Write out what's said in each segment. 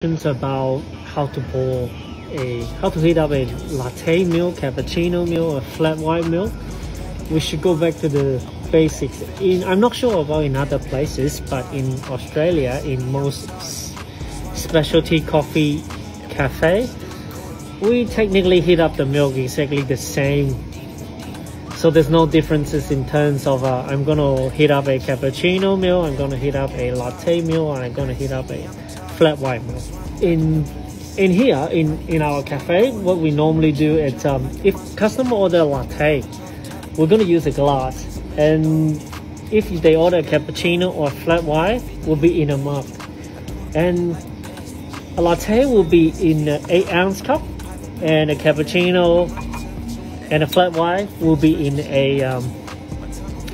about how to pour a how to heat up a latte milk, cappuccino milk, or flat white milk. We should go back to the basics. In I'm not sure about in other places, but in Australia, in most specialty coffee cafe, we technically heat up the milk exactly the same. So there's no differences in terms of uh, I'm gonna heat up a cappuccino meal, I'm gonna heat up a latte meal, and I'm gonna heat up a flat white meal. In in here in in our cafe, what we normally do is um, if customer order latte, we're gonna use a glass, and if they order a cappuccino or flat white, will be in a mug, and a latte will be in an eight ounce cup, and a cappuccino and a flat white will be in a um,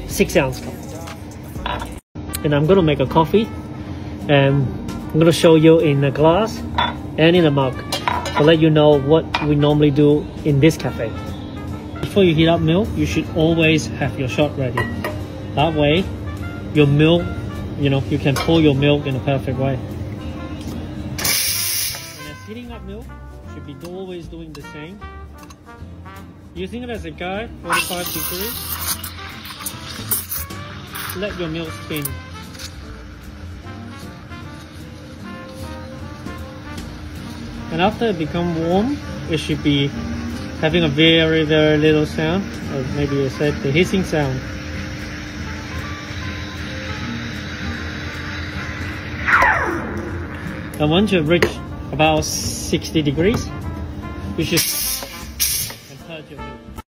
six ounce cup. And I'm gonna make a coffee, and I'm to show you in a glass and in a mug to let you know what we normally do in this cafe. Before you heat up milk, you should always have your shot ready. That way, your milk, you know, you can pour your milk in a perfect way. And as heating up milk, should be always doing the same. Using it as a guide, 45 degrees. Let your milk spin and after it become warm it should be having a very very little sound or maybe you said the hissing sound and once you reach about 60 degrees you should 他的节。